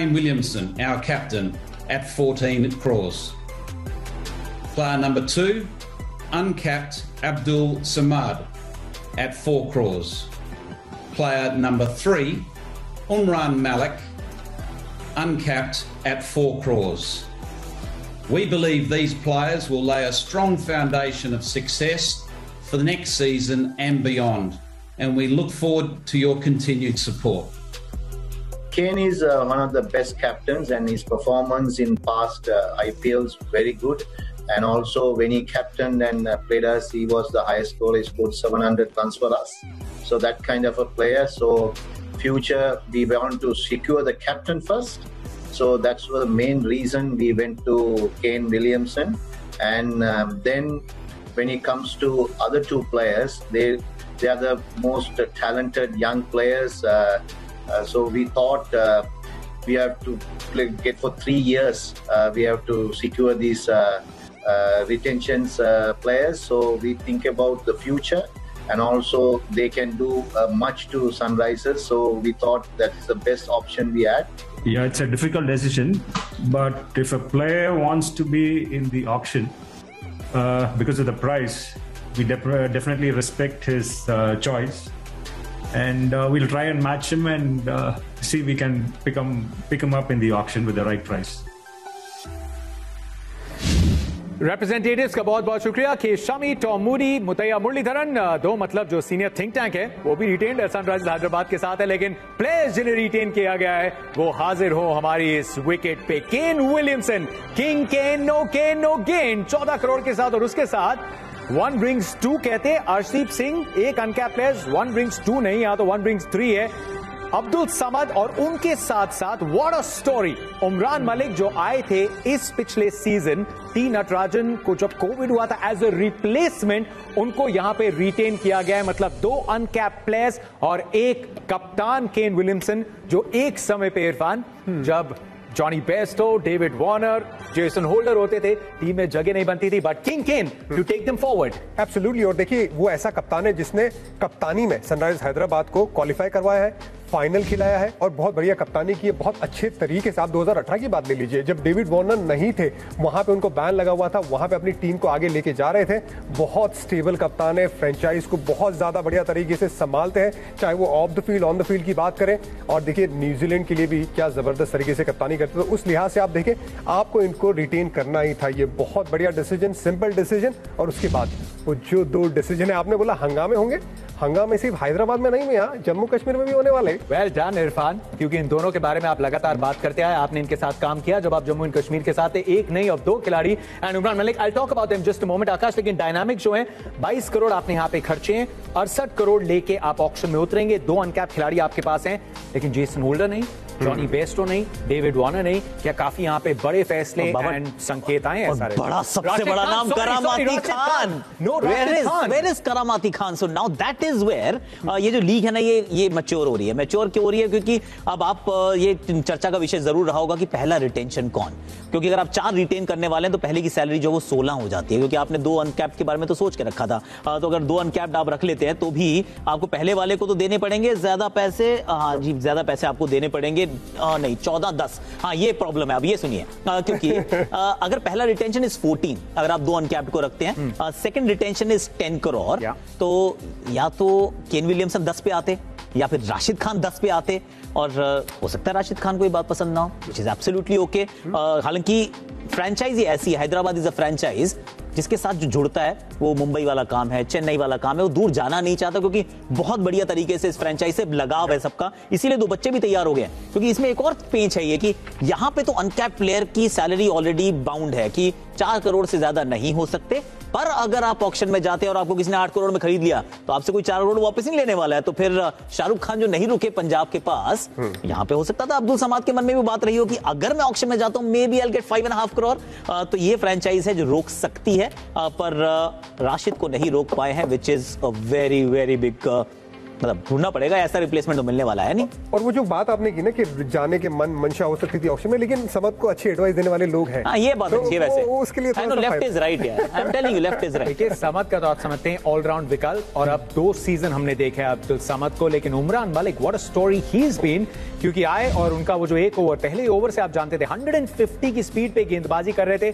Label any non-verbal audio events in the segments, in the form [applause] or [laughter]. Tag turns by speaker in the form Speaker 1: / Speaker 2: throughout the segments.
Speaker 1: Kane Williamson, our captain, at 14 at crores. Player number two, uncapped Abdul Samad at 4 crores. Player number three, Umran Malik, uncapped at 4 crores. We believe these players will lay a strong foundation of success for the next season and beyond, and we look forward to your continued support.
Speaker 2: Kane is uh, one of the best captains, and his performance in past uh, IPLs very good. And also, when he captained and uh, played us, he was the highest scorer. He scored 700 runs for us. So that kind of a player. So future, we want to secure the captain first. So that's the main reason we went to Kane Williamson. And um, then when it comes to other two players, they they are the most talented young players. Uh, so we thought uh, we have to get for three years. Uh, we have to secure these uh, uh, retentions players. So we think about the future. And also, they can do much to Sunrisers. So we thought that is the best option we had.
Speaker 3: Yeah, it's a difficult decision, but if a player wants to be in the auction uh, because of the price, we def- definitely respect his uh, choice, and uh, we'll try and match him and uh, see if we can pick him pick him up in the auction with the right price.
Speaker 4: Representatives का बहुत बहुत शुक्रिया के Shami Tom Moody Muttiah Muralitharan दो मतलब जो senior think tank है वो भी रिटेन सनराइजर्स हैदराबाद के साथ है लेकिन प्लेयर्स जिन्हें रिटेन किया गया है वो हाजिर हो हमारी इस विकेट पे Kane Williamson king Kane no Kane no gain चौदह करोड़ के साथ और उसके साथ वन ब्रिंग्स टू कहते अर्शदीप सिंह एक uncapped players one brings two नहीं, यहाँ तो वन ब्रिंग्स थ्री है। अब्दुल समद और उनके साथ साथ what a story Umran Malik जो आए थे इस पिछले सीज़न टी नटराजन को जब कोविड हुआ था एज ए रिप्लेसमेंट उनको यहाँ पे रिटेन किया गया है। मतलब दो अनकैप प्लेयर्स और एक कप्तान केन विलियमसन, जो एक समय पे इरफान, जब Jonny Bairstow David Warner Jason Holder होते थे। टीम में जगह नहीं बनती थी but king Kane to take them forward
Speaker 5: absolutely और देखिए, वो ऐसा कप्तान है जिसने कप्तानी में सनराइजर्स हैदराबाद को क्वालिफाई करवाया है। फाइनल खिलाया है और बहुत बढ़िया कप्तानी की है। बहुत अच्छे तरीके से आप 2018 की बात ले लीजिए। जब डेविड वार्नर नहीं थे, वहाँ पे उनको बैन लगा हुआ था, वहाँ पे अपनी टीम को आगे लेके जा रहे थे। बहुत स्टेबल कप्तान है, फ्रेंचाइज को बहुत ज़्यादा बढ़िया तरीके से संभालते हैं। चाहे वो off the field on the field की बात करें, और देखिए, न्यूजीलैंड के लिए भी क्या ज़बरदस्त तरीके से कप्तानी करते थे। उस लिहाज से आप देखें, आपको इनको रिटेन करना ही था। ये बहुत बढ़िया डिसीज़न सिंपल डिसीज़न और उसके बाद वो जो दो डिसीज़न है, आपने बोला हंगामे होंगे। हंगामे सिर्फ़ हैदराबाद में नहीं हुए जम्मू कश्मीर में भी होने वाले
Speaker 4: वेल डन इरफान क्योंकि इन दोनों के बारे में आप लगातार बात करते आए, आपने इनके साथ काम किया जब आप जम्मू एंड कश्मीर के साथ एक नहीं और दो खिलाड़ी। And Umran Malik I talk about them just moment Akash, लेकिन डायनामिक जो है। 22 करोड़ आपने यहाँ पे खर्चे हैं। अड़सठ करोड़ लेके आप ऑप्शन में उतरेंगे। दो अनकैप खिलाड़ी आपके पास हैं। लेकिन जेसन होल्डर नहीं। जॉनी बेस्टो नहीं डेविड वार्नर नहीं क्या काफ़ी यहाँ पे बड़े फैसले एंड संकेत आए हैं सारे
Speaker 6: बड़ा सबसे बड़ा नाम Karamati Khan.
Speaker 4: No
Speaker 6: where is Karamati Khan? So now that is where ये जो लीग है ना ये ये मैच्योर हो रही है। मैच्योर क्यों हो रही है? क्योंकि अब आप ये चर्चा का विषय ज़रूर रहा होगा कि पहला रिटेंशन कौन। क्योंकि अगर आप चार रिटेन करने वाले हैं तो पहले की सैलरी जो वो सोलह हो जाती है। क्योंकि आपने दो अनकैप के बारे में तो सोच के रखा था। तो अगर दो अनकैप्ड आप रख लेते हैं तो भी आपको पहले वाले को तो देने पड़ेंगे ज़्यादा पैसे हाँ जी ज़्यादा पैसे आपको देने पड़ेंगे। नहीं चौदह दस। हाँ ये प्रॉब्लम है। अब ये सुनिए। क्योंकि [laughs] आ, अगर पहला रिटेंशन इज़ फोर्टीन अगर आप दो अनकैप्ड को रखते हैं second retention is ten crore तो या तो केन विलियमसन दस पे आते। या फिर राशिद खान दस पे आते और हो सकता है राशिद खान को ये बात पसंद ना हो विच इज़ एब्सोल्युटली ओके हालाँकि फ्रेंचाइज ऐसी हैदराबाद इज़ अ फ्रेंचाइज जिसके साथ जो जुड़ता है वो मुंबई वाला काम है चेन्नई वाला काम है वो दूर जाना नहीं चाहता क्योंकि बहुत बढ़िया तरीके से इस फ्रेंचाइज से लगाव है सबका। इसीलिए दो बच्चे भी तैयार हो गए क्योंकि इसमें एक और पेंच है ये कि यहाँ पे तो अनकैप प्लेयर की सैलरी ऑलरेडी बाउंड है कि चार करोड़ से ज़्यादा नहीं हो सकते। पर अगर आप ऑप्शन में जाते हैं और आपको किसी ने आठ करोड़ में खरीद लिया तो आपसे कोई चार करोड़ वापस नहीं लेने वाला है। तो फिर शाहरुख खान जो नहीं रुके पंजाब के पास यहाँ पे हो सकता था। अब्दुल समाद के मन में भी बात रही हो कि अगर मैं ऑप्शन में जाता हूँ maybe he'll get five and half crore तो ये फ्रेंचाइज है जो रोक सकती है पर राशिद को नहीं रोक पाए हैं which is a very very big मतलब ढूंढना पड़ेगा ऐसा रिप्लेसमेंट तो मिलने वाला है नहीं?
Speaker 5: और वो जो बात आपने की ना कि जाने के मन मंशा हो सकती थी ऑप्शन में लेकिन समझ को अच्छी एडवाइस देने वाले लोग हैं।
Speaker 6: हाँ ये बात
Speaker 5: तो
Speaker 6: अच्छी है वैसे।
Speaker 5: उसके लिए
Speaker 6: left is right I am telling you left is right
Speaker 4: देखिए समद का तो आप समझते हैं ऑलराउंड विकल्प और अब दो सीज़न हमने देखा है अब्दुल समद को लेकिन Umran Malik what a story he is been क्योंकि आए और उनका वो जो एक ओवर पहले ओवर से आप जानते थे 150 की स्पीड पे गेंदबाजी कर रहे थे।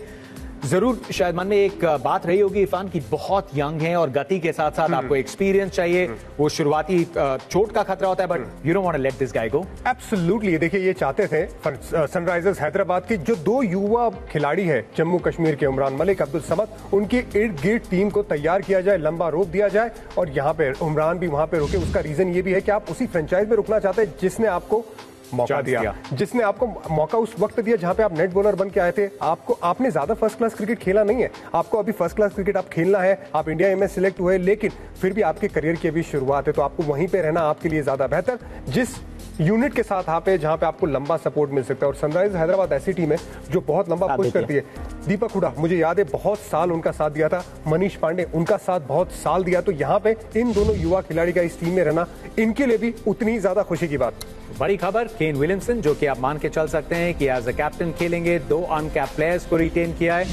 Speaker 4: ज़रूर शायद मन में एक बात रही होगी इरफान की बहुत यंग है और गति के साथ साथ आपको एक्सपीरियंस चाहिए। वो शुरुआती चोट का खतरा होता है but you don't want to let this guy go
Speaker 5: absolutely देखिए ये चाहते थे सनराइजर्स हैदराबाद की जो दो युवा खिलाड़ी है जम्मू कश्मीर के उमरान मलिक अब्दुल समद उनकी इर्द गिर्द टीम को तैयार किया जाए लंबा रोक दिया जाए और यहाँ पे उमरान भी वहाँ पे रुके। उसका रीजन ये भी है कि आप उसी फ्रेंचाइज में रुकना चाहते हैं जिसने आपको मौका दिया।
Speaker 4: दिया।
Speaker 5: जिसने आपको मौका उस वक्त दिया जहाँ पे आप नेट बॉलर बन के आए थे। आपको आपने ज़्यादा फ़र्स्ट क्लास क्रिकेट खेला नहीं है। आपको अभी फ़र्स्ट क्लास क्रिकेट आप खेलना है। आप इंडिया में सिलेक्ट हुए लेकिन फिर भी आपके करियर की अभी शुरुआत है तो आपको वहीं पे रहना आपके लिए ज़्यादा बेहतर। जिस यूनिट के साथ आप है जहाँ पे आपको लंबा सपोर्ट मिल सकता है और सनराइज हैदराबाद ऐसी टीम है जो बहुत लंबा पुश करती है। दीपक हुडा मुझे याद है बहुत साल उनका साथ दिया था। मनीष पांडे उनका साथ बहुत साल दिया। तो यहाँ पे इन दोनों युवा खिलाड़ी का इस टीम में रहना इनके लिए भी उतनी ज़्यादा खुशी की बात।
Speaker 4: बड़ी खबर, केन विलियमसन, जो कि आप मान के चल सकते हैं कि एज अ कैप्टन खेलेंगे, दो अनकैप प्लेयर्स को रिटेन किया है।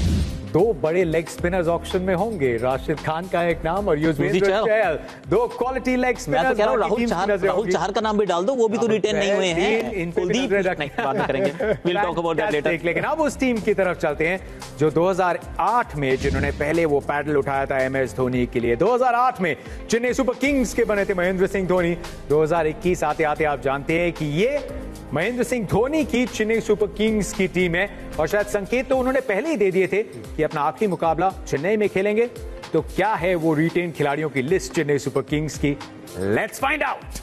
Speaker 4: दो बड़े लेग स्पिनर्स ऑप्शन में होंगे। राशिद खान का एक नाम और युजवेंद्र
Speaker 6: चहल।
Speaker 4: दो क्वालिटी लेग
Speaker 6: मैं तो
Speaker 4: स्पिनर्स
Speaker 6: हूँ राहुल चाहर राहुल चाहर का नाम भी डाल दो वो भी तो रिटेन नहीं हुए हैं। कुलदीप नहीं करेंगे। Will talk about that later
Speaker 4: लेकिन अब उस टीम की तरफ़ चलते हैं जो 2008 में जिन्होंने पहले वो पैडल उठाया था एम एस धोनी के लिए। 2008 में चेन्नई सुपर किंग्स के बने थे महेंद्र सिंह धोनी। 2021 आते आते आप जानते हैं कि ये महेंद्र सिंह धोनी की चेन्नई सुपर किंग्स की टीम है। और शायद संकेत तो उन्होंने पहले ही दे दिए थे कि अपना आखिरी मुकाबला चेन्नई में खेलेंगे। तो क्या है वो रिटेन खिलाड़ियों की लिस्ट चेन्नई सुपर किंग्स की? Let's find out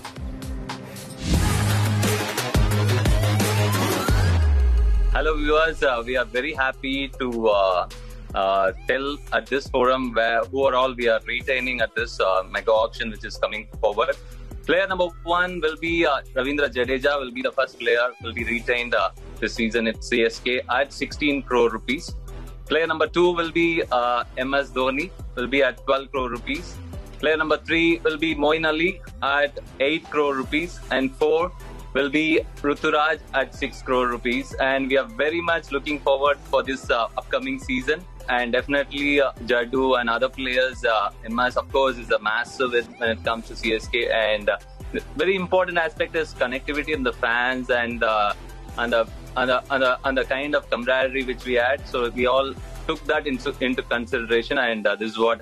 Speaker 7: hello viewers we are very happy to tell at this forum where who are all we are retaining at this mega auction which is coming forward Player number one will be uh, Ravindra Jadeja. Will be the first player will be retained uh, this season at CSK at 16 crore rupees. Player number two will be uh, MS Dhoni. Will be at 12 crore rupees. Player number three will be Moin Ali at 8 crore rupees. And four will be Ruturaj at 6 crore rupees. And we are very much looking forward for this uh, upcoming season. And definitely uh, Jadu and other players, uh, MS of course is a massive when it comes to CSK. And uh, very important aspect is connectivity in the fans and uh, and the and the, and the and the kind of camaraderie which we had. So we all took that into into consideration, and uh, this is what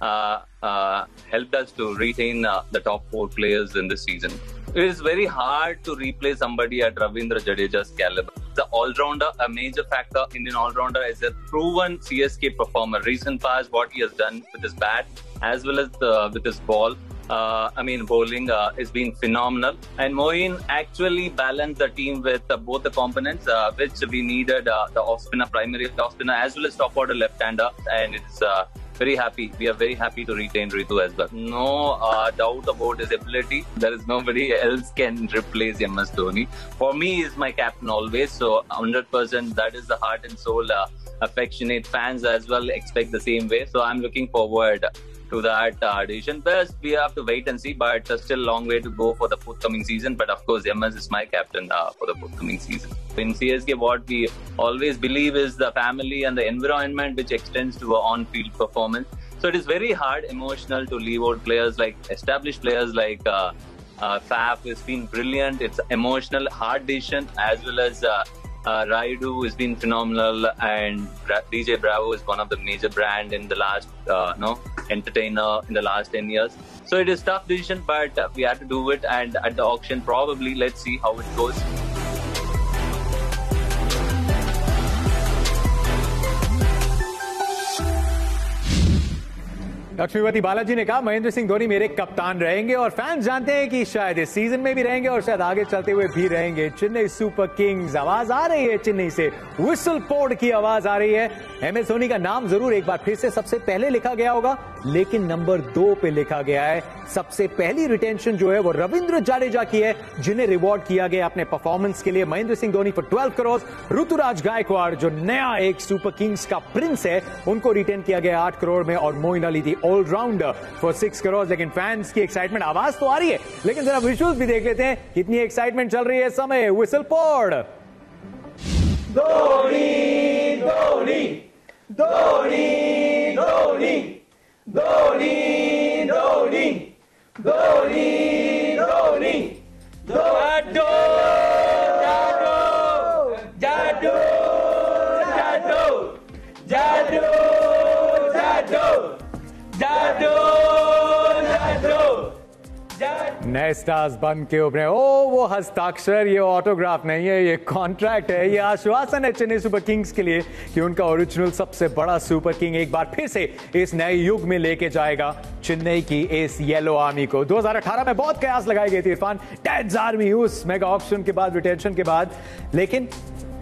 Speaker 7: uh, uh, helped us to retain uh, the top four players in this season. It is very hard to replace somebody at Ravindra Jadeja's caliber. The all-rounder, a major factor, Indian all-rounder, is a proven CSK performer. Recent past, what he has done with his bat as well as the, with his ball. Uh, I mean, bowling uh, has been phenomenal. And Moeen actually balanced the team with uh, both the components, uh, which we needed uh, the off spinner, primary off spinner, as well as top order left hander. And it's uh, very happy. We are very happy to retain Ritu as well. No uh, doubt about his ability. There is nobody else can replace MS Dhoni. For me, he's my captain always. So 100% that is the heart and soul. Uh, affectionate fans as well expect the same way. So I'm looking forward to that uh, decision. We have to wait and see, but uh, still a long way to go for the forthcoming season. But of course, MS is my captain uh, for the forthcoming season. In CSK, what we always believe is the family and the environment which extends to our on-field performance. So it is very hard, emotional to leave out players like established players like uh, uh, Faf has been brilliant. It's emotional, hard decision as well as. Uh, Raidu has been phenomenal, and DJ Bravo is one of the major brand in the last, uh, no, entertainer in the last ten years. So it is tough decision, but we had to do it. And at the auction, probably let's see how it goes.
Speaker 4: Lakshmipathy Balaji ने कहा, महेंद्र सिंह धोनी मेरे कप्तान रहेंगे और fans जानते हैं कि शायद इस सीज़न में भी रहेंगे और शायद आगे चलते हुए भी रहेंगे। चेन्नई सुपर किंग्स, आवाज़ आ रही है चेन्नई से। विसल पोर्ड की आवाज़ आ रही है। एम एस धोनी का नाम ज़रूर एक बार फिर से सबसे पहले लिखा गया होगा, लेकिन नंबर दो पे लिखा गया है। सबसे पहली रिटेंशन जो है वो रविंद्र जाडेजा की है, जिन्हें रिवॉर्ड किया गया अपने परफॉर्मेंस के लिए। महेंद्र सिंह धोनी फॉर 12 करोड़ ऋतुराज गायकवाड़, जो नया एक सुपर किंग्स का प्रिंस है, उनको रिटेन किया गया आठ करोड़ में और Moeen Ali the allrounder for six crore लेकिन फैंस की एक्साइटमेंट आवाज़ तो आ रही है लेकिन जरा विजुअल्स भी देख लेते हैं कितनी एक्साइटमेंट चल रही है समय विसल पॉड
Speaker 8: धोनी धोनी धोनी धोनी धोनी धोनी धोनी धोनी जाडो
Speaker 4: नए स्टार्स बन के उभरे। ओ, वो हस्ताक्षर, ये ऑटोग्राफ नहीं है, ये कॉन्ट्रैक्ट है। ये आश्वासन है चेन्नई सुपर किंग्स के लिए कि उनका ओरिजिनल सबसे बड़ा सुपर किंग एक बार फिर से इस नए युग में लेके जाएगा चेन्नई की इस येलो आर्मी को। 2018 में बहुत कयास लगाई गई थी इरफान। डेड्स आर्मी, उस मेगा ऑप्शन के बाद रिटेंशन के बाद। लेकिन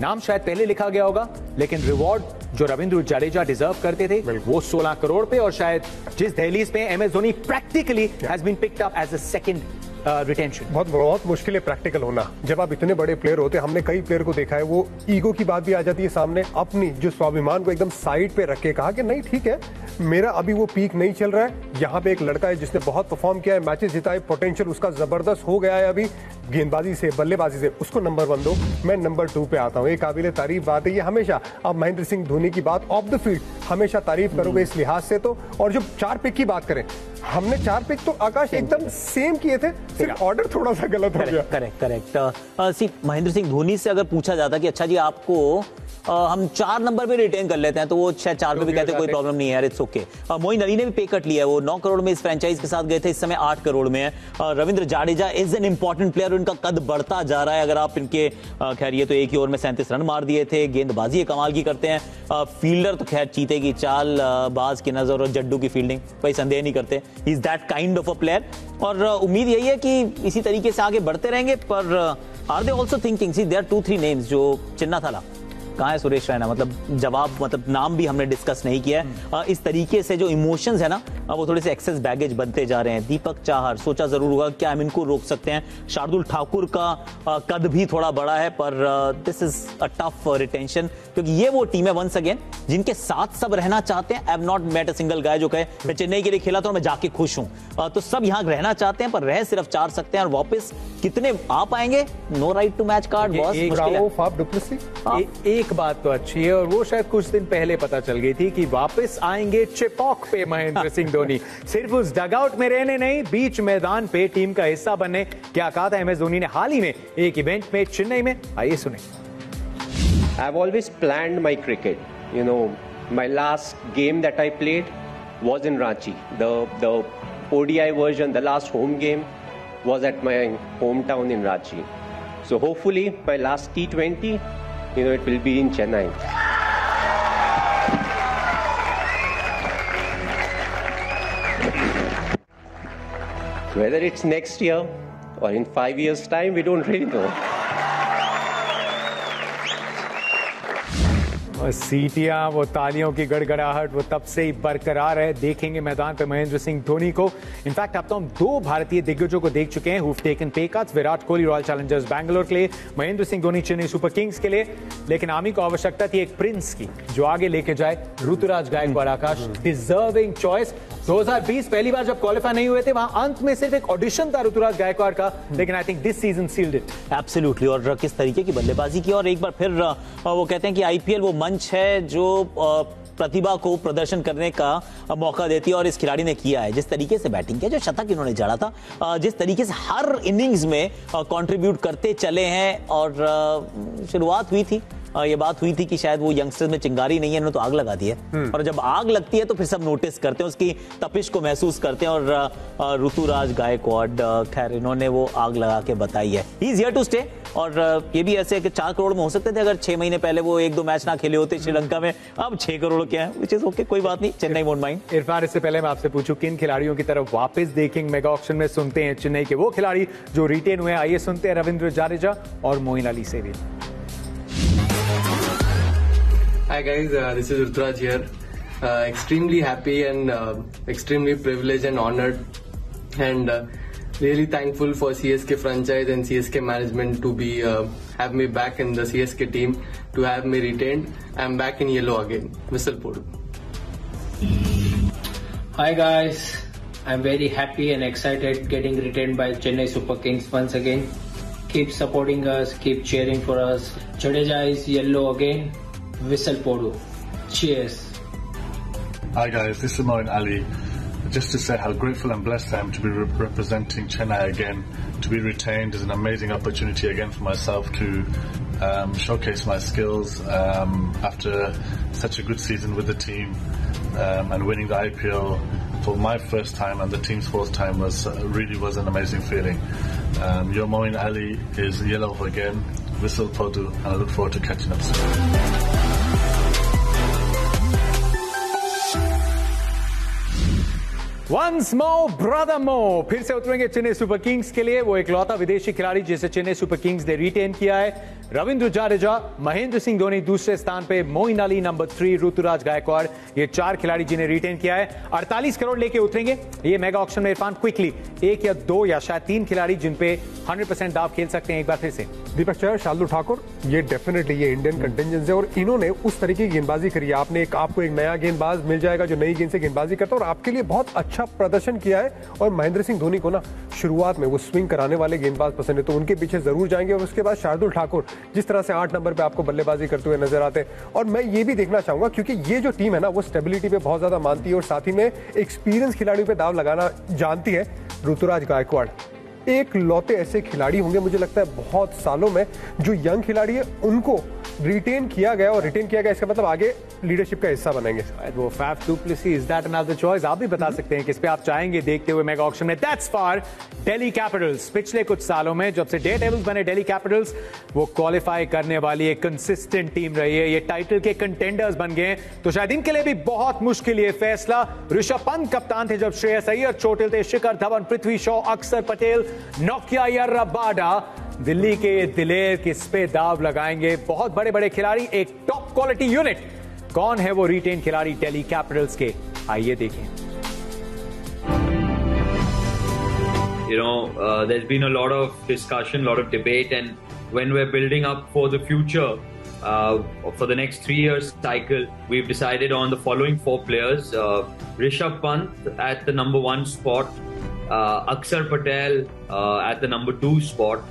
Speaker 4: नाम शायद पहले लिखा गया होगा लेकिन रिवॉर्ड जो रविंद्र जडेजा डिजर्व करते थे वो 16 करोड़ पे और शायद जिस दहलीज पे M S Dhoni practically has been picked up as a second retention
Speaker 5: बहुत बहुत मुश्किल है प्रैक्टिकल होना। जब आप इतने बड़े प्लेयर होते हैं हमने कई प्लेयर को देखा है वो ईगो की बात भी आ जाती है सामने अपनी जो स्वाभिमान को एकदम साइड पे रख के कहा कि नहीं ठीक है मेरा अभी वो पीक नहीं चल रहा है। यहाँ पे एक लड़का है जिसने बहुत परफॉर्म किया है मैचेस जिताए पोटेंशियल उसका ज़बरदस्त हो गया है अभी। गेंदबाजी से बल्लेबाजी से उसको नंबर वन दो। मैं नंबर टू पे आता हूँ। एक काबिल तारीफ़ बात है ये हमेशा। अब महेंद्र सिंह धोनी की बात ऑफ़ द फ़ील्ड हमेशा तारीफ़ करोगे इस लिहाज से तो। और जो चार पिक की बात करें हमने चार पिक तो आकाश एकदम सेम किए थे। सिर्फ़ ऑर्डर थोड़ा सा गलत हो गया।
Speaker 6: Correct correct see Mahendra Singh Dhoni से अगर पूछा जाता कि अच्छा जी आपको Uh, हम चार नंबर पे रिटेन कर लेते हैं तो वो छह चार पे भी कहते कोई प्रॉब्लम नहीं है यार इट्स ओके मोइन अली ने भी पे कट लिया है वो नौ करोड़ में इस फ्रेंचाइज के साथ गए थे इस समय आठ करोड़ में है। Uh, Ravindra Jadeja is an important player उनका कद बढ़ता जा रहा है। अगर आप इनके uh, खैर ये तो एक ही ओवर में सैंतीस रन मार दिए थे गेंदबाजी कमाल की करते हैं। फील्डर तो खैर चीते की चाल बाज की नज़र और जड्डू की फील्डिंग कोई संदेह नहीं करते। Is that kind of a player और उम्मीद यही है कि इसी तरीके से आगे बढ़ते रहेंगे, पर are they also thinking see there two three names जो चिन्ना था कहाँ है सुरेश रैना? मतलब जवाब मतलब नाम भी हमने डिस्कस नहीं किया है। इस तरीके से जो इमोशंस है ना वो थोड़े से एक्सेस बैगेज बनते जा रहे हैं। दीपक चाहर सोचा ज़रूर होगा क्या हम इनको रोक सकते हैं। शार्दुल ठाकुर का कद भी थोड़ा बड़ा है पर this is a tough retention क्योंकि ये वो टीम है वंस अगेन जिनके साथ सब रहना चाहते हैं। I have not met a single guy जो कहे मैं चेन्नई के लिए खेला था मैं जाके खुश हूँ। तो सब यहाँ रहना चाहते हैं पर रह सिर्फ़ चार सकते हैं और वापस कितने आ पाएँगे no right to match card boss
Speaker 4: एक एक बात तो अच्छी है और वो शायद कुछ दिन पहले पता चल गई थी कि वापस आएँगे चिपॉक पे महेंद्र सिंह धोनी। [laughs] सिर्फ़ उस डगआउट में रहने नहीं बीच मैदान पे टीम का हिस्सा बनने। क्या कहा था एम एस धोनी ने? हाल ही में एक इवेंट में चेन्नई में। आइए सुने।
Speaker 9: I have always planned my cricket you know my last game that I played was in Ranchi the the ODI version, the last home game was at my hometown in Ranchi. So hopefully my last T20 you know, it will be in Chennai. Whether it's next year or in five years' time, we don't really know.
Speaker 4: सीटियाँ, वो तालियों की गड़गड़ाहट, वो तब से ही बरकरार है। देखेंगे मैदान पर महेंद्र सिंह धोनी को। इनफैक्ट अब तो हम दो भारतीय दिग्गजों को देख चुके हैं। हुफ टेकन पे विराट कोहली रॉयल चैलेंजर्स बैंगलोर के लिए। महेंद्र सिंह, धोनी चेन्नई सुपर किंग्स के लिए। लेकिन आमी को आवश्यकता थी एक प्रिंस की, जो आगे लेके जाए। ऋतुराज गायकवाड़, आकाश डिजर्विंग चॉइस 2020 पहली बार जब क्वालिफाई नहीं हुए थे वहाँ अंत में सिर्फ़ एक ऑडिशन था ऋतुराज गायकवाड़ का। लेकिन I think this season sealed it
Speaker 6: absolutely और किस तरीके की बल्लेबाजी की? और एक बार फिर वो कहते हैं कि आईपीएल वो मंच है जो प्रतिभा को प्रदर्शन करने का मौका देती है और इस खिलाड़ी ने किया है। जिस तरीके से बैटिंग किया जो शतक इन्होंने जड़ा था जिस तरीके से हर इनिंग्स में कंट्रीब्यूट करते चले हैं और शुरुआत हुई थी। ये बात हुई थी कि शायद वो यंगस्टर्स में चिंगारी नहीं है इन्होंने तो आग लगा दी है। हम्म। और जब आग लगती है तो फिर सब नोटिस करते हैं उसकी तपिश को महसूस करते हैं और ऋतुराज गायकवाड़ खैर इन्होंने वो आग लगा के बताई है। He is here to stay और ये भी ऐसे कि चार करोड़ में हो सकते थे अगर छह महीने पहले वो एक दो मैच ना खेले होते श्रीलंका में अब छह करोड़ क्या है विच इज़ ओके कोई बात नहीं चेन्नई वोट माइंड
Speaker 4: इरफान इससे पहले मैं आपसे पूछूँ किन खिलाड़ियों की तरफ़ वापस देखेंगे मेगा ऑप्शन में सुनते हैं चेन्नई के वो खिलाड़ी जो रिटेन हुए आइए सुनते हैं रविंद्र जाडेजा और मोइन अली से भी।
Speaker 10: Hi guys, uh, this is Rutraj here. Uh, extremely happy and uh, extremely privileged and honored and uh, really thankful for CSK franchise and CSK management to be uh, have me back in the CSK team to have me retained. I'm back in yellow again. Whistle Podu.
Speaker 11: Hi guys, I'm very happy and excited getting retained by Chennai Super Kings once again. Keep supporting us, keep cheering for us. Jadeja is yellow again. Whistle Podu. Cheers.
Speaker 12: Hi guys, this is Moin Ali. Just to say how grateful and blessed I am to be re- representing Chennai again. To be retained is an amazing opportunity again for myself to um, showcase my skills um, after such a good season with the team um, and winning the IPL for my first time and the team's fourth time was uh, really was an amazing feeling. Um, your Moin Ali is yellow again, whistle Podu, and I look forward to catching up soon.
Speaker 4: Once more brother more फिर से उतरेंगे Chennai super Kings के लिए। वो एक लौता विदेशी खिलाड़ी जिसे चेन्नई सुपर किंग्स ने रिटेन किया है। रविंद्र जाडेजा, महेंद्र सिंह धोनी दूसरे स्थान पे, मोइन अली नंबर थ्री ऋतुराज गायकवाड़। ये चार खिलाड़ी जिन्हें रिटेन किया है। 48 करोड़ लेके उतरेंगे। ये मेगा ऑप्शन में इरफान क्विकली एक या दो या शायद तीन खिलाड़ी जिन पे 100 परसेंट दाव खेल सकते हैं एक बार फिर से।
Speaker 5: दीपक चहर, शार्दुल ठाकुर, ये डेफिनेटली ये इंडियन कंटेंजेंस है और इन्होंने उस तरीके की गेंदबाजी करी आपने एक, आपको एक नया गेंदबाज मिल जाएगा जो नई गेंद से गेंदबाजी करता है और आपके लिए बहुत अच्छा प्रदर्शन किया है और महेंद्र सिंह धोनी को ना शुरुआत में वो स्विंग कराने वाले गेंदबाज पसंद है तो उनके पीछे ज़रूर जाएँगे और उसके बाद शार्दुल ठाकुर जिस तरह से आठ नंबर पे आपको बल्लेबाजी करते हुए नज़र आते हैं। और मैं ये भी देखना चाहूँगा, क्योंकि ये जो टीम है ना, वो स्टेबिलिटी पे बहुत ज़्यादा मानती है और साथ ही में एक्सपीरियंस खिलाड़ियों पर दाव लगाना जानती है ऋतुराज गायकवाड़। एक लौते ऐसे खिलाड़ी होंगे, मुझे लगता है बहुत सालों में जो यंग खिलाड़ी है, उनको रिटेन किया गया और रिटेन किया गया, इसका मतलब आगे लीडरशिप का हिस्सा बनेंगे
Speaker 4: वो Faf du Plessis is that another choice आप भी बता सकते हैं किस पे आप चाहेंगे देखते हुए मेगा ऑक्शन में। दैट्स फॉर दिल्ली कैपिटल्स पिछले कुछ सालों में जब से डे टेबल्स बने दिल्ली कैपिटल्स वो क्वालिफाई करने वाली एक कंसिस्टेंट टीम रही है। ये टाइटल के कंटेंडर्स बन गए तो शायद इनके लिए भी बहुत मुश्किल ये फैसला। ऋषभ पंत कप्तान थे जब श्रेयस अय्यर, चोटिल थे शिखर धवन, पृथ्वी शॉ अक्षर पटेल, नोकिया रबाडा दिल्ली के दिलेर किस पे दाव लगाएँगे बहुत बड़े बड़े खिलाड़ी एक टॉप क्वालिटी यूनिट कौन है वो रिटेन खिलाड़ी दिल्ली कैपिटल्स के आइए देखें
Speaker 13: uh, been a lot of discussion, a lot of debate, and when we're building up for the future, uh, for the next three years cycle, we've decided on the following four players: uh, Rishabh Pant at the number one spot, uh, Akshar Patel uh, at the number two spot,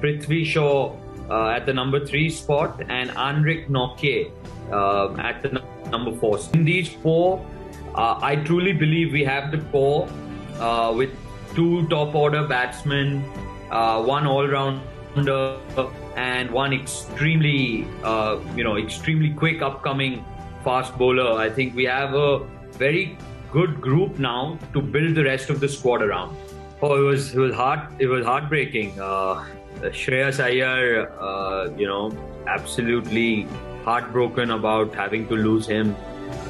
Speaker 13: Prithvi Shaw uh, at the number three spot, and Anrik Nokia uh, at the number four. In these four, uh, I truly believe we have the core uh, with two top order batsmen, uh, one all rounder, and one extremely, uh, you know, extremely quick upcoming fast bowler. I think we have a very good group now to build the rest of the squad around. Oh, it was it was heart it was heartbreaking. Uh, Shreyas Iyer, uh, you know, absolutely heartbroken about having to lose him,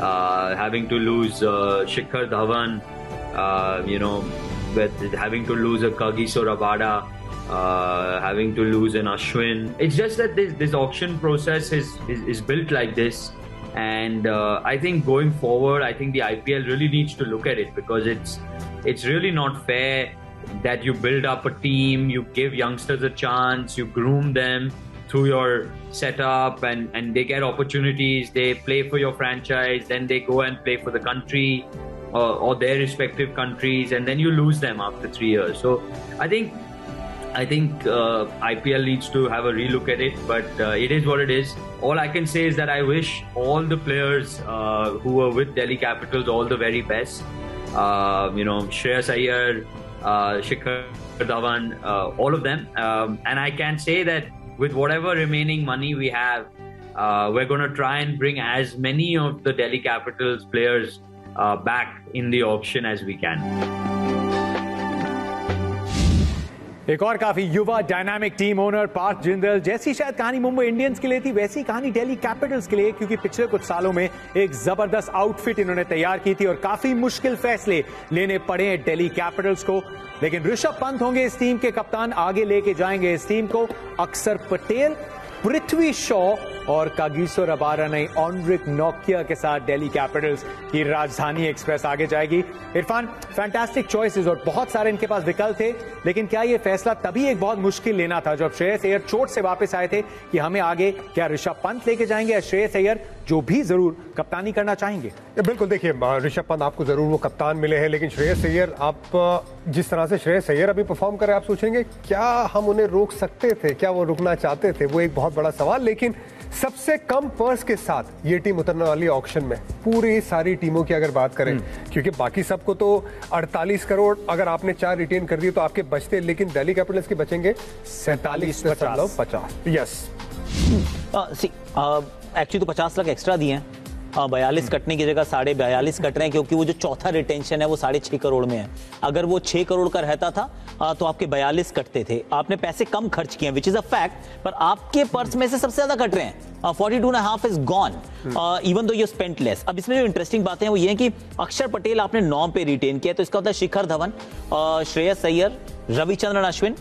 Speaker 13: uh, having to lose uh, Shikhar Dhawan, uh, you know, with having to lose a Kagiso Rabada, uh, having to lose an Ashwin. It's just that this, this auction process is, is, is built like this. And uh, I think going forward, I think the IPL really needs to look at it because it's it's really not fair that you build up a team, you give youngsters a chance, you groom them through your setup, and, and they get opportunities. They play for your franchise, then they go and play for the country or, or their respective countries, and then you lose them after three years. So I think I think uh, IPL needs to have a relook at it, but uh, it is what it is. All I can say is that I wish all the players uh, who were with Delhi Capitals all the very best. Uh, you know, Shreyas Iyer, uh, Shikhar Dhawan, uh, all of them. Um, and I can say that with whatever remaining money we have, uh, we're going to try and bring as many of the Delhi Capitals players uh, back in the auction as we can.
Speaker 4: एक और काफ़ी युवा dynamic team owner Parth Jindal. जैसी शायद कहानी Mumbai Indians के लिए थी, वैसी कहानी दिल्ली कैपिटल्स के लिए, क्योंकि पिछले कुछ सालों में एक ज़बरदस्त आउटफिट इन्होंने तैयार की थी और काफ़ी मुश्किल फैसले लेने पड़े हैं दिल्ली कैपिटल्स को। लेकिन ऋषभ पंत होंगे इस टीम के कप्तान, आगे लेके जाएँगे इस टीम को अक्सर पटेल, पृथ्वी शॉ और कागीसो रबारा नहीं ऑनरिक नोकिया के साथ दिल्ली कैपिटल्स की राजधानी एक्सप्रेस आगे जाएगी। इरफान फैंटास्टिक चॉइसेस और बहुत सारे इनके पास विकल्प थे, लेकिन क्या ये फैसला तभी एक बहुत मुश्किल लेना था जब श्रेयस अय्यर चोट से वापस आए थे कि हमें आगे क्या ऋषभ पंत लेके जाएँगे या श्रेयस अय्यर जो भी ज़रूर कप्तानी करना चाहेंगे?
Speaker 5: बिल्कुल, देखिए ऋषभ पंत आपको ज़रूर वो कप्तान मिले हैं, लेकिन श्रेयस अय्यर, आप जिस तरह से श्रेयस अय्यर अभी परफॉर्म कर आप सोचेंगे, क्या हम उन्हें रोक सकते थे? क्या वो रुकना चाहते थे? वो एक बहुत बड़ा सवाल, लेकिन सबसे कम पर्स के साथ ये टीम उतरने वाली ऑक्शन में पूरी सारी टीमों की अगर बात करें क्योंकि बाकी सबको तो 48 करोड़ अगर आपने चार रिटेन कर दिए तो आपके बचते लेकिन दिल्ली कैपिटल्स के बचेंगे सैतालीस पचास। यस
Speaker 6: एक्चुअली तो पचास लाख एक्स्ट्रा दिए हैं। बयालीस कटने की जगह साढ़े बयालीस कट रहे हैं क्योंकि वो जो चौथा रिटेंशन है वो साढ़े छह करोड़ में है। अगर वो छह करोड़ का रहता था तो आपके बयालीस कटते थे। आपने पैसे कम खर्च किए विच इज़ अ फैक्ट पर आपके पर्स में से सबसे ज़्यादा कट रहे हैं। Forty two and half is gone even though you spent less अब इसमें जो इंटरेस्टिंग बातें हैं वो ये है कि अक्षर पटेल आपने नौ पे रिटेन किया तो इसका होता है शिखर धवन श्रेयस अय्यर रविचंद्रन अश्विन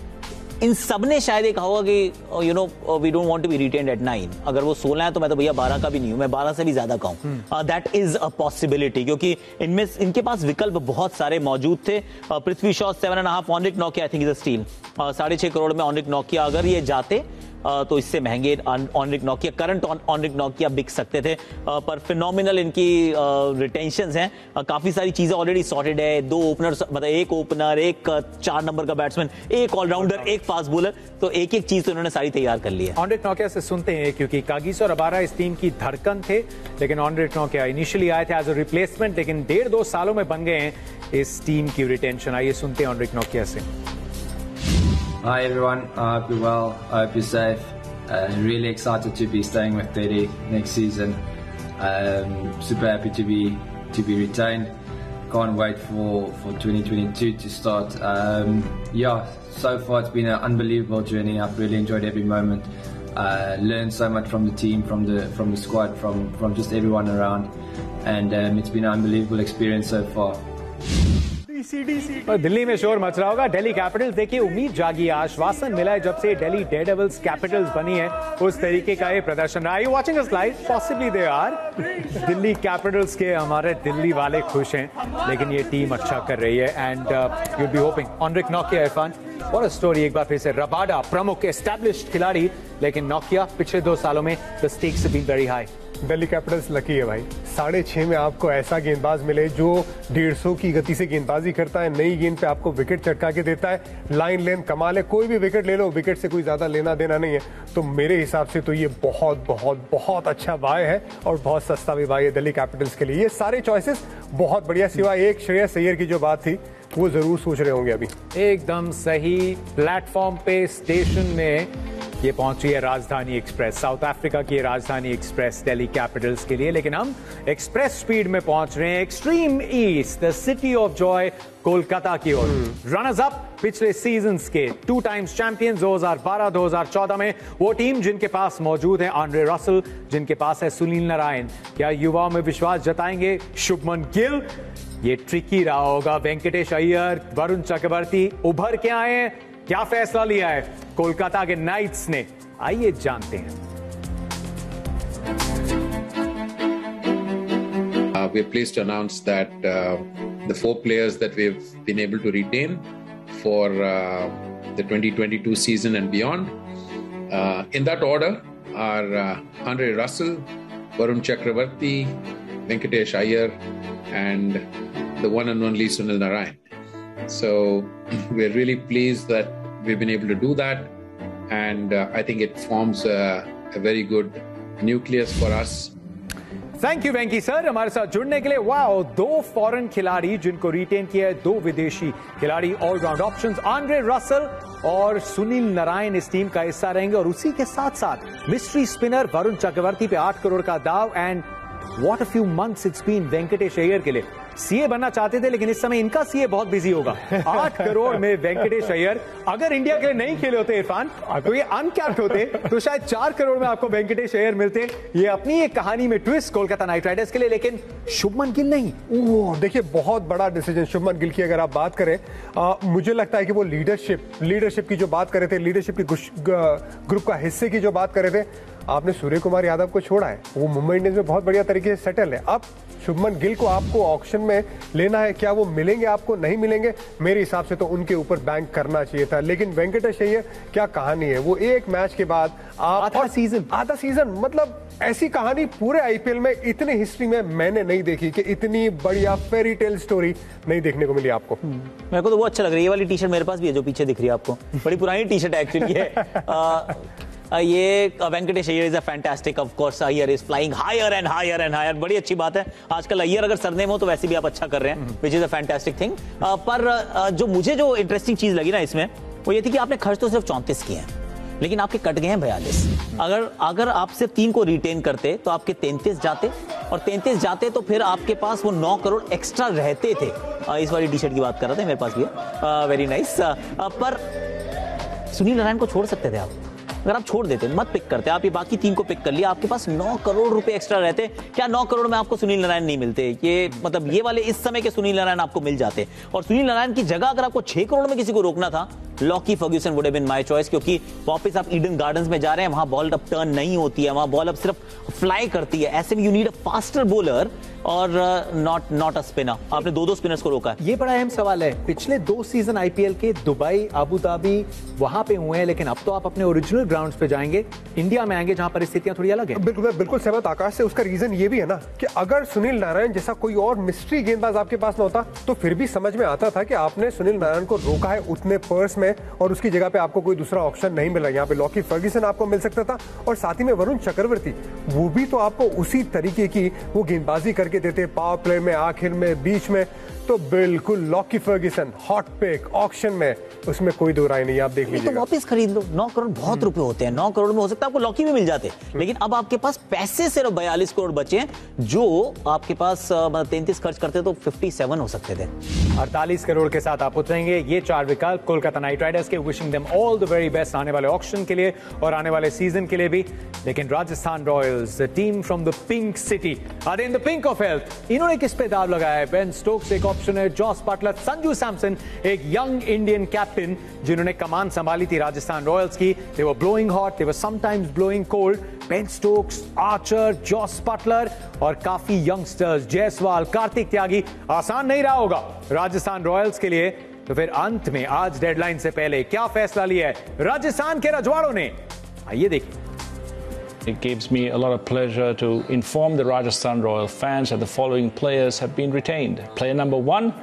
Speaker 6: इन सबने शायद कहा होगा कि you know we don't want to be retain at nine अगर वो सोलह है तो मैं तो भैया बारह का भी नहीं हूँ मैं बारह से भी ज़्यादा का हूँ। दैट इज़ अ पॉसिबिलिटी क्योंकि इनमें इनके पास विकल्प बहुत सारे मौजूद थे। Prithvi Shaw seven and half Anrich Nokia I think is a steal साढ़े छह करोड़ में ऑनरिक नौकिया अगर ये जाते तो इससे महँगे ऑनरिक नोकिया करंट ऑनरिक नोकिया बिक सकते थे। पर फिनोमिनल इनकी रिटेंशन हैं। काफ़ी सारी चीज़ें ऑलरेडी सॉर्टेड है। दो ओपनर मतलब एक ओपनर एक चार नंबर का बैट्समैन एक ऑलराउंडर एक फास्ट बॉलर तो एक एक चीज़ तो इन्होंने सारी तैयार कर ली है।
Speaker 4: ऑनरिक नोकिया से सुनते हैं, क्योंकि कागिस और अबारा इस टीम की धड़कन थे, लेकिन ऑनरिक नोकिया इनिशियली आए थे एज अ रिप्लेसमेंट लेकिन डेढ़ दो सालों में बन गए हैं इस टीम की रिटेंशन आइए सुनते हैं ऑनरिक नोकिया से।
Speaker 14: Hi everyone, I hope you're well, I hope you're safe. Uh, really excited to be staying with Teddy next season. Um, super happy to be to be retained. Can't wait for, for 2022 to start. Um, yeah, so far it's been an unbelievable journey. I've really enjoyed every moment. Uh, learned so much from the team, from the from the squad, from from just everyone around, and um, it's been an unbelievable experience so far.
Speaker 4: Delhi में शोर much रहा होगा। Delhi Capitals, देखिए, उम्मीद जागी। आश्वासन मिला है जब से दिल्ली डेडेविल्स कैपिटल्स बनी है। उस तरीके का ये प्रदर्शन रहा। है watching live possibly they are Delhi Capitals के हमारे दिल्ली वाले खुश हैं, लेकिन ये टीम अच्छा कर रही है। And you be hoping Anrich Nokia Irfan और स्टोरी एक बार फिर से। रबाडा प्रमुख एस्टैब्लिश्ड खिलाड़ी, लेकिन नोकिया पिछले दो सालों में the stakes been very high
Speaker 5: Delhi Capitals lucky है भाई। साढ़े छह में आपको ऐसा गेंदबाज मिले जो डेढ़ सौ की गति से गेंदबाजी करता है, नई गेंद पे आपको विकेट चटका के देता है। लाइन लेंथ कमाल है, कोई भी विकेट ले लो, विकेट से कोई ज़्यादा लेना देना नहीं है। तो मेरे हिसाब से तो ये बहुत बहुत बहुत अच्छा बाय है और बहुत सस्ता भी बाय है दिल्ली कैपिटल्स के लिए। ये सारे चॉइसेस बहुत बढ़िया, सिवाय एक श्रेयस सैयर की जो बात थी, वो ज़रूर सोच रहे होंगे अभी।
Speaker 4: एकदम सही प्लेटफॉर्म पे स्टेशन में ये पहुँची है राजधानी एक्सप्रेस साउथ अफ्रीका की राजधानी एक्सप्रेस दिल्ली कैपिटल्स के लिए। लेकिन हम एक्सप्रेस स्पीड में पहुँच रहे हैं extreme east the city of joy Kolkata की ओर। रनर्स अप पिछले सीज़न के टू टाइम्स चैंपियन 2012-2014 में वो टीम जिनके पास मौजूद है आंड्रे रसल जिनके पास है सुनील नारायण। क्या युवाओं में विश्वास जताएँगे शुभमन गिल? ये ट्रिकी रहा होगा। वेंकटेश अय्यर वरुण चक्रवर्ती उभर के आए हैं। क्या फैसला लिया है कोलकाता के नाइट्स ने आइए जानते हैं
Speaker 15: Uh, pleased to announce that uh, the four players that we've been able to retain for uh, the 2022 season and beyond. Uh, in that order are uh, Andre Russell, Varun Chakravarti, Venkatesh Iyer, and the one and only Sunil Narayan. So [laughs] we're really pleased that we've been able to do that, and uh, I think it forms a, a very good nucleus for us.
Speaker 4: Thank you Venky sir हमारे साथ जुड़ने के लिए wow दो foreign खिलाड़ी जिनको retain किया है दो विदेशी खिलाड़ी ऑलराउंड ऑप्शंस आंड्रे रसल और सुनील नारायण इस टीम का हिस्सा रहेंगे। और उसी के साथ साथ मिस्ट्री स्पिनर वरुण चक्रवर्ती पे आठ करोड़ का दाव and what a few months it's been Venkatesh Iyer के लिए। सीए बनना चाहते थे लेकिन इस समय इनका सीए बहुत बिज़ी होगा। आठ करोड़ में वेंकटेश अय्यर अगर इंडिया के लिए नहीं खेले होते इरफान तो ये अनकैप्ड होते तो शायद चार करोड़ में आपको वेंकटेश अय्यर मिलते। ये अपनी एक कहानी में ट्विस्ट कोलकाता नाइट राइडर्स के लिए लेकिन शुभमन गिल नहीं।
Speaker 5: देखिए बहुत बड़ा डिसीज़न शुभमन गिल की अगर आप बात करें आ, मुझे लगता है कि वो लीडरशिप लीडरशिप की जो बात कर रहे थे लीडरशिप की ग्रुप का हिस्से की जो बात कर रहे थे आपने सूर्य कुमार यादव को छोड़ा है। वो मुंबई इंडियंस में बहुत बढ़िया तरीके से सेटल है। अब शुभमन गिल को आपको ऑक्शन में लेना है। क्या वो मिलेंगे आपको? नहीं मिलेंगे। मेरे हिसाब से तो उनके ऊपर बैंक करना चाहिए था। लेकिन वेंकटेश अय्यर क्या कहानी है? वो एक मैच के बाद आप
Speaker 4: आधा सीज़न
Speaker 5: आधा सीज़न मतलब ऐसी कहानी पूरे आईपीएल में इतने हिस्ट्री में मैंने नहीं देखी कि इतनी बढ़िया फेरी टेल स्टोरी नहीं देखने को मिली आपको।
Speaker 6: मेरे को तो वो अच्छा लग रहा है। ये वाली टी शर्ट मेरे पास भी है जो पीछे दिख रही है आपको। बड़ी पुरानी टी शर्ट एक्चुअली है ये [laughs] Venkatesh Iyer is a fantastic of course Iyer is flying higher and higher and higher बड़ी अच्छी बात है। आजकल अय्यर अगर सरनेम हो तो वैसे भी आप अच्छा कर रहे हैं which is a fantastic thing पर जो मुझे जो इंटरेस्टिंग चीज़ लगी ना इसमें वो ये थी कि आपने खर्च तो सिर्फ़ चौंतीस किए हैं। लेकिन आपके कट गए हैं बयालीस। अगर अगर आप सिर्फ़ तीन को रिटेन करते तो आपके तैंतीस जाते। और तैंतीस जाते तो फिर आपके पास वो नौ करोड़ एक्स्ट्रा रहते थे। इस वाली टी शर्ट की बात कर रहे थे मेरे पास भी। वेरी नाइस पर सुनील नारायण को छोड़ सकते थे आप? अगर आप छोड़ देते, मत पिक करते, आप ये बाकी तीन को पिक कर लिया, आपके पास नौ करोड़ रुपए एक्स्ट्रा रहते, क्या नौ करोड़ में आपको सुनील नारायण नहीं मिलते? ये मतलब ये वाले इस समय के सुनील नारायण आपको मिल जाते। और सुनील नारायण की जगह अगर आपको छह करोड़ में किसी को रोकना था Lockie Ferguson would been my choice क्योंकि वापस आप ईडन गार्डन्स में जा रहे हैं, वहाँ बॉल अब टर्न नहीं होती है, वहाँ बॉल अब सिर्फ़ फ्लाई करती है। ऐसे में you need a faster bowler और नॉट नॉट अ स्पिनर आपने दो दो स्पिनर्स को रोका है।
Speaker 4: ये बड़ा अहम सवाल है। पिछले दो सीज़न आईपीएल के दुबई अबू धाबी वहाँ पे हुए हैं लेकिन अब तो आप अपने ओरिजिनल ग्राउंड्स पे जाएँगे। इंडिया में आएँगे जहाँ परिस्थितियाँ थोड़ी अलग है।
Speaker 5: बिल्कुल बिल्कुल सहमत आकाश से उसका रीजन ये भी है ना कि अगर सुनील नारायण जैसा कोई और मिस्ट्री गेंदबाज आपके पास ना होता तो फिर भी समझ में आता था कि आपने सुनील नारायण को रोका है उतने पर्स में और उसकी जगह पे आपको कोई दूसरा ऑप्शन नहीं मिल रहा। यहाँ पे लॉकी फर्ग्यूसन आपको मिल सकता था और साथ ही में वरुण चक्रवर्ती वो भी तो आपको उसी तरीके की वो गेंदबाजी करके देते पावर प्ले में आखिर में बीच में तो बिल्कुल Lockie Ferguson hot pick auction में उसमें कोई दो राय नहीं आप देख लीजिए तो
Speaker 6: वापस खरीद लो। नौ करोड़ बहुत रुपए होते हैं। नौ करोड़ में हो सकता है आपको लॉकी भी मिल जाते। लेकिन अब आपके पास पैसे सिर्फ़ बयालीस करोड़ बचे हैं जो आपके पास मतलब तैंतीस खर्च करते तो फिफ्टी सेवन हो सकते थे।
Speaker 4: 48 करोड़ के साथ आप उतरेंगे। ये चार विकल्प कोलकाता नाइट राइडर्स के wishing them all the very best आने वाले ऑक्शन के लिए और आने वाले सीज़न के लिए भी। लेकिन Rajasthan Royals team from the pink city are in the pink of health इन्होंने किस पे दाव लगाया है? बेन स्टोक्स एक ऑप्शन है जॉस पाटलर संजू सैमसन, एक यंग इंडियन कैप्टन जिन्होंने कमान संभाली थी राजस्थान रॉयल्स की। They were blowing hot they were sometimes blowing cold Ben Stokes Archer Jos Buttler और काफ़ी यंगस्टर्स जयसवाल, कार्तिक त्यागी। आसान नहीं रहा होगा राजस्थान रॉयल्स के लिए। तो फिर अंत में आज डेडलाइन से पहले क्या फैसला लिया है? राजस्थान के रजवाड़ों ने। आइए देखिए।
Speaker 16: It gives me a lot of pleasure to inform the Rajasthan Royal fans that the following players have been retained. Player number one,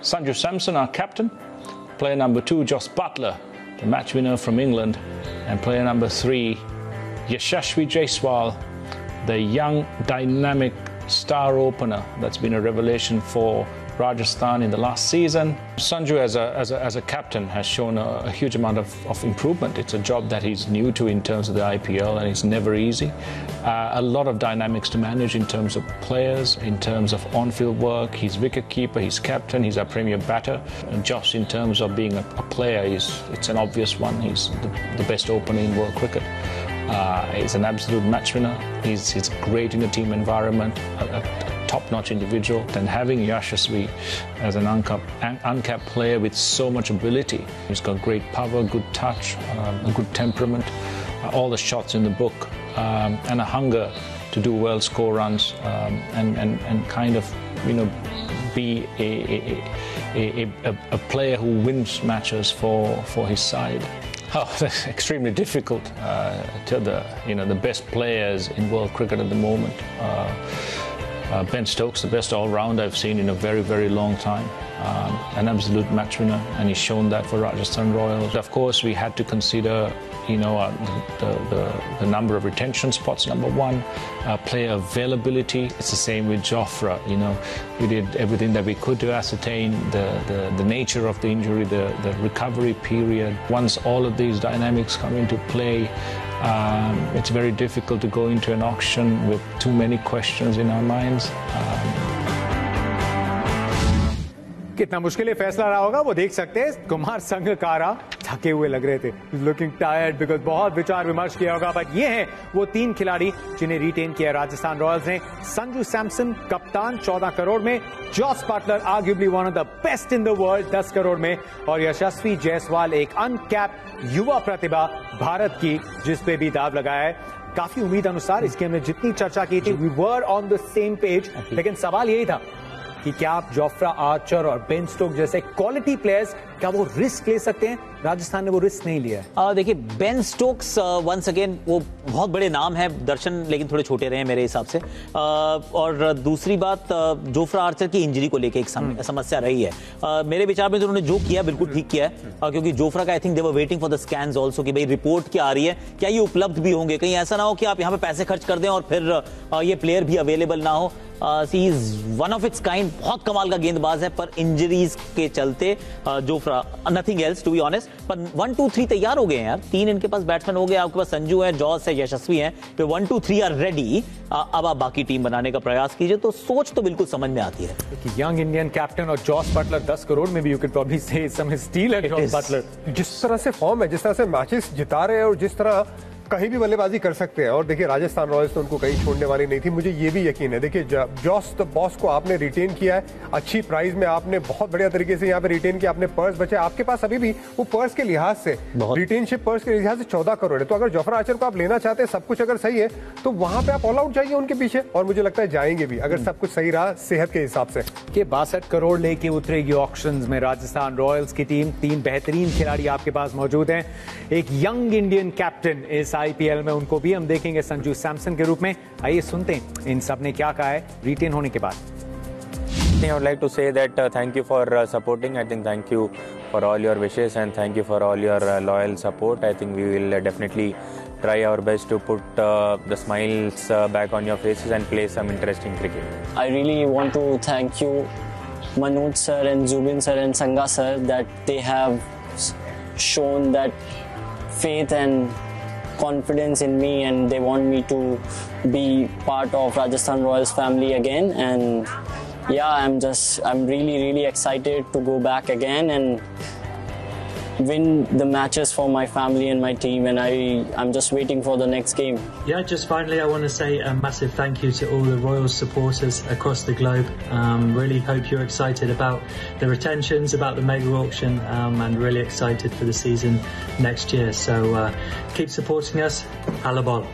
Speaker 16: Sanju Samson, our captain. Player number two, Joss Butler, the match winner from England. And player number three, Yashashvi Jaiswal, the young, dynamic star opener that's been a revelation for Rajasthan in the last season. Sanju, as a, as a, as a captain, has shown a, a huge amount of, of improvement. It's a job that he's new to in terms of the IPL, and it's never easy. Uh, a lot of dynamics to manage in terms of players, in terms of on field work. He's wicket keeper, he's captain, he's our premier batter. And Josh, in terms of being a, a player, is it's an obvious one. He's the, the best opener in world cricket. Uh, he's an absolute match winner. He's, he's great in a team environment, a, a top-notch individual. And having Yashasvi as an uncapped, un- uncapped player with so much ability, he's got great power, good touch, um, a good temperament, uh, all the shots in the book, um, and a hunger to do well, score runs, um, and, and, and kind of, you know, be a, a, a, a, a player who wins matches for, for his side. Oh, [laughs] that's extremely difficult. Uh, to the you know the best players in world cricket at the moment. Uh, uh, ben Stokes, the best all-round I've seen in a very very long time. Um, an absolute match winner, and he's shown that for Rajasthan Royals. Of course, we had to consider you know uh, the, the, the number of retention spots. Number one, uh, player availability. It's the same with Jofra. You know, we did everything that we could to ascertain the, the, the nature of the injury, the, the recovery period. Once all of these dynamics come into play, um, it's very difficult to go into an auction with too many questions in our minds. Um,
Speaker 4: कितना मुश्किल ये फैसला रहा होगा वो देख सकते हैं कुमार संगकारा थके हुए लग रहे थे। लुकिंग टायर्ड बिकॉज़ बहुत विचार विमर्श किया होगा। बट ये हैं वो तीन खिलाड़ी जिन्हें रिटेन किया राजस्थान रॉयल्स ने। संजू सैमसन कप्तान 14 करोड़ में। Jos Buttler arguably one of the best in the world 10 crore में। और यशस्वी जायसवाल एक अनकैप युवा प्रतिभा भारत की जिसपे भी दाव लगाया है। काफ़ी उम्मीद अनुसार इसकी हमने जितनी चर्चा की थी we were on the same page लेकिन सवाल यही था कि क्या आप जोफ्रा आर्चर और बेन स्टोक जैसे क्वालिटी प्लेयर्स क्या वो रिस्क ले सकते हैं? राजस्थान ने वो रिस्क नहीं लिया है।
Speaker 6: देखिए बेन स्टोक्स वंस अगेन वो बहुत बड़े नाम है दर्शन लेकिन थोड़े छोटे रहे मेरे हिसाब से। आ, और दूसरी बात जोफ्रा आर्चर की इंजरी को लेकर एक सम, हम्म। समस्या रही है। आ, मेरे विचार में तो उन्होंने जो किया बिल्कुल ठीक किया है। आ, क्योंकि जोफ्रा का I think they're waiting for the scan also कि भाई रिपोर्ट क्या आ रही है क्या ये उपलब्ध भी होंगे? कहीं ऐसा ना हो कि आप यहाँ पे पैसे खर्च कर दें और फिर ये प्लेयर भी अवेलेबल ना हो। She is one of its kind बहुत कमाल का गेंदबाज है पर इंजरीज के चलते जो nothing else to be honest पर वन टू थ्री तैयार हो गए हैं यार। तीन इनके पास बैट्समैन हो गए आपके पास संजू है जॉस है यशस्वी है। तो one two three are ready अब आप बाकी टीम बनाने का प्रयास कीजिए। तो सोच तो बिल्कुल समझ में आती है।
Speaker 4: यंग इंडियन कैप्टन और जॉस बटलर दस करोड़ में भी यू कैन प्रॉब्ली से समय स्टील है जॉस बटलर
Speaker 5: जिस तरह से फॉर्म है जिस तरह से मैचेस जिता रहे हैं और जिस तरह कहीं भी बल्लेबाजी कर सकते हैं। और देखिए राजस्थान रॉयल्स तो उनको कहीं छोड़ने वाली नहीं थी। मुझे ये भी यकीन है। देखिए जॉस द बॉस को आपने रिटेन किया है। अच्छी प्राइस में आपने बहुत बढ़िया तरीके से यहाँ पे रिटेन किया। आपने पर्स बचे आपके पास अभी भी वो पर्स के लिहाज से रिटेनशिप पर्स के लिहाज से चौदह करोड़ है। तो अगर जोफरा आचर को आप लेना चाहते हैं सब कुछ अगर सही है तो वहाँ पे आप ऑल आउट जाइए उनके पीछे। और मुझे लगता है जाएँगे भी अगर सब कुछ सही रहा सेहत के हिसाब से।
Speaker 4: कि बासठ करोड़ लेके उतरेगी ऑप्शन में राजस्थान रॉयल्स की टीम तीन बेहतरीन खिलाड़ी आपके पास मौजूद हैं। एक यंग इंडियन कैप्टन इस आईपीएल में उनको भी हम देखेंगे संजू सैमसन के रूप में आइए सुनते हैं इन सबने क्या कहा है रिटेन होने के बाद
Speaker 17: I would like to say that uh, thank you for uh, supporting. I think thank you for all your wishes and thank you for all your uh, loyal support. I think we will uh, definitely try our best to put uh, the smiles uh, back on your faces and play some interesting cricket.
Speaker 18: I really want to thank you, Manoj sir and Zubin sir and Sangha sir, that they have shown that faith and confidence in me and they want me to be part of Rajasthan Royals family again. And yeah I'm just I'm really really excited to go back again and win the matches for my family and my team and I, I'm just waiting for the next game.
Speaker 19: Yeah, just finally I want to say a massive thank you to all the Royals supporters across the globe. Um, really hope you're excited about the retentions, about the mega auction um, and really excited for the season next year. So uh, keep supporting us. Halabol.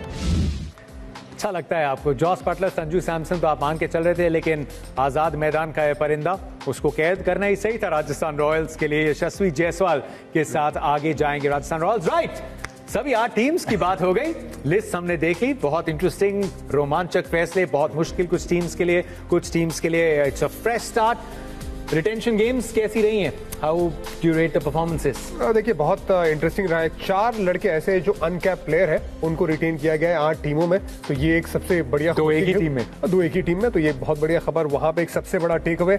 Speaker 4: अच्छा लगता है आपको। Jos Buttler, Sanju Samson तो आप मान के चल रहे थे, लेकिन आज़ाद मैदान का है परिंदा। उसको कैद करना ही सही था राजस्थान रॉयल्स के लिए। यशस्वी जायसवाल के साथ आगे जाएँगे राजस्थान रॉयल्स। राइट सभी आठ टीम्स की बात हो गई। लिस्ट हमने देखी। बहुत इंटरेस्टिंग रोमांचक फैसले, बहुत मुश्किल कुछ टीम्स के लिए, कुछ टीम्स के लिए it's a fresh start retention games कैसी रही हैं? How do rate the performances
Speaker 5: देखिए बहुत इंटरेस्टिंग रहा है। चार लड़के ऐसे जो अनकैप प्लेयर है उनको रिटेन किया गया है आठ टीमों में। तो ये एक सबसे बढ़िया
Speaker 4: दो एक ही टीम में।
Speaker 5: दो एक ही टीम में तो ये बहुत बढ़िया खबर वहाँ पे एक सबसे बड़ा टेक अवे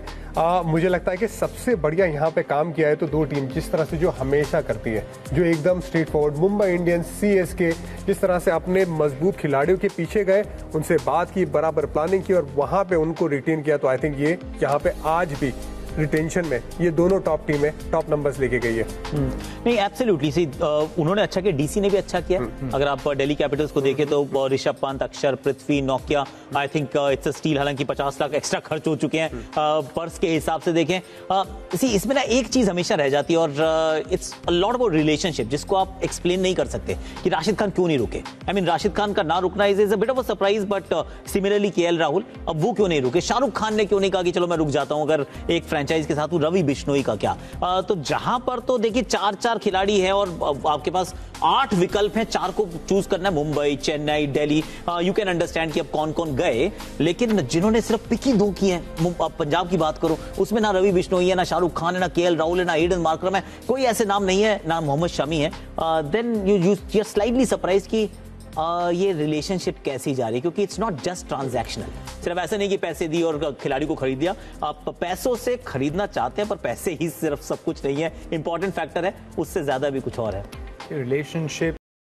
Speaker 5: मुझे लगता है कि सबसे बढ़िया यहाँ पे काम किया है तो दो टीम जिस तरह से जो हमेशा करती है जो एकदम straightforward Mumbai Indians C S K जिस तरह से अपने मज़बूत खिलाड़ियों के पीछे गए उनसे बात की बराबर प्लानिंग की और वहाँ पे उनको रिटेन किया। तो आई थिंक ये यहाँ पे आज भी रिटेंशन में। ये दोनों टॉप टीमें टॉप नंबर्स लेके गई है। हम्म।
Speaker 6: नहीं एब्सोल्युटली सी उन्होंने अच्छा किया डीसी ने भी अच्छा किया। हम्म, हम्म। अगर आप दिल्ली कैपिटल्स को देखें तो ऋषभ पंत अक्षर पृथ्वी नोकिया आई थिंक इट्स स्टील हालाँकि पचास लाख एक्स्ट्रा खर्च हो चुके हैं पर्स के हिसाब से देखें। सी इसमें ना एक चीज़ हमेशा रह जाती है और इट्स लॉट अबाउट रिलेशनशिप जिसको आप एक्सप्लेन नहीं कर सकते कि राशिद खान क्यों नहीं रुके। आई मीन राशिद खान का ना रुकना is is a bit of a surprise but similarly K Rahul अब वो क्यों नहीं रुके? शाहरुख खान ने क्यों नहीं कहा कि चलो मैं रुक जाता हूँ अगर एक फ्रेंचाइज के साथ रवि बिश्नोई का क्या? आ, तो जहाँ पर तो देखिए चार चार खिलाड़ी है और आपके पास आठ विकल्प हैं चार को चूज़ करना है Mumbai Chennai Delhi. You can understand कि अब कौन कौन गए लेकिन जिन्होंने सिर्फ़ पिकी दो किए हैं। पंजाब की बात करो उसमें ना रवि बिश्नोई है ना शाहरुख खान है ना के राहुल है ना एडन मार्क्रम है। कोई ऐसे नाम नहीं है ना मोहम्मद शमी है। Then you you slightly surprise की ये रिलेशनशिप कैसी जा रही है? क्योंकि इट्स नॉट जस्ट ट्रांजैक्शनल सिर्फ़ ऐसा नहीं कि पैसे दिए और खिलाड़ी को खरीद दिया। आप पैसों से खरीदना चाहते हैं, पर पैसे ही सिर्फ़ सब कुछ नहीं है। इंपॉर्टेंट फैक्टर है, उससे ज़्यादा भी कुछ और है।
Speaker 4: रिलेशनशिप